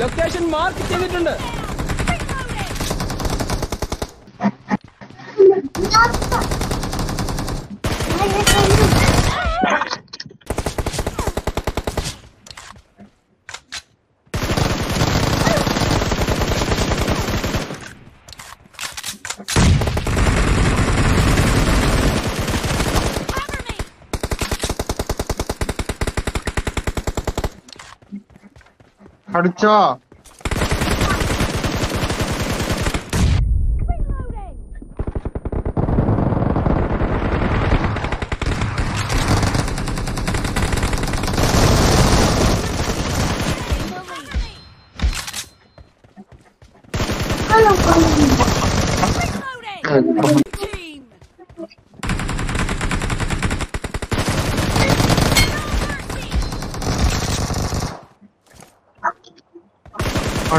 location mark ചെയ്തിട്ടുണ്ട്. 가르쳐. Reloading!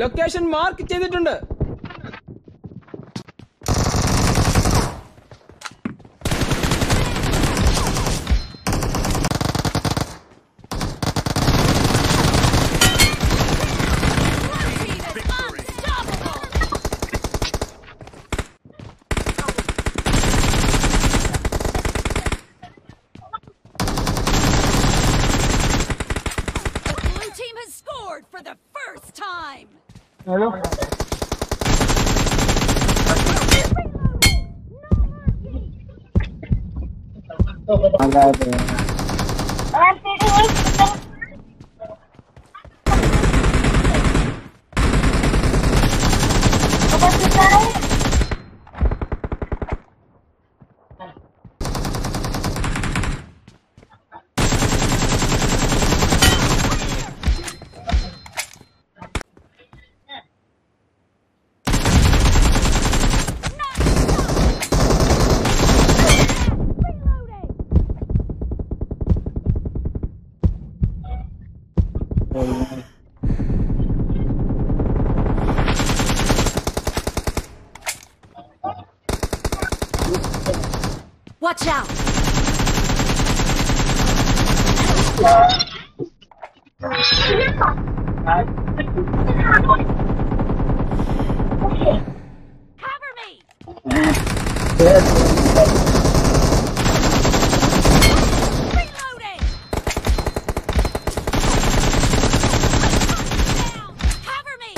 Location mark ചെയ്തിട്ടുണ്ട്. Tuh. Watch out! Cover me! Reloading! Down! Cover me!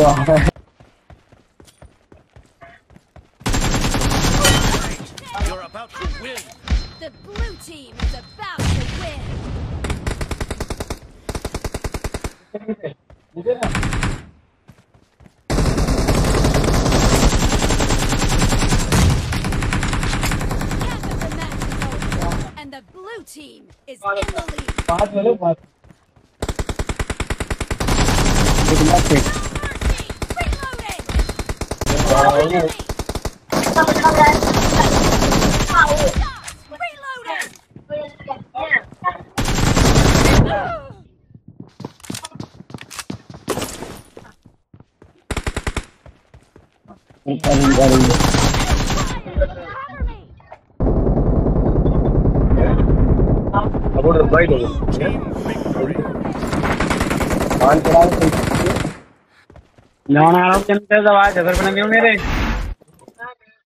You're about to win. The blue team is about to win! Half of the match is over, and the blue team is in the lead. About the right over. Victory. Loan आ रहा हूँ कितने दवा झगड़ बने मेरे।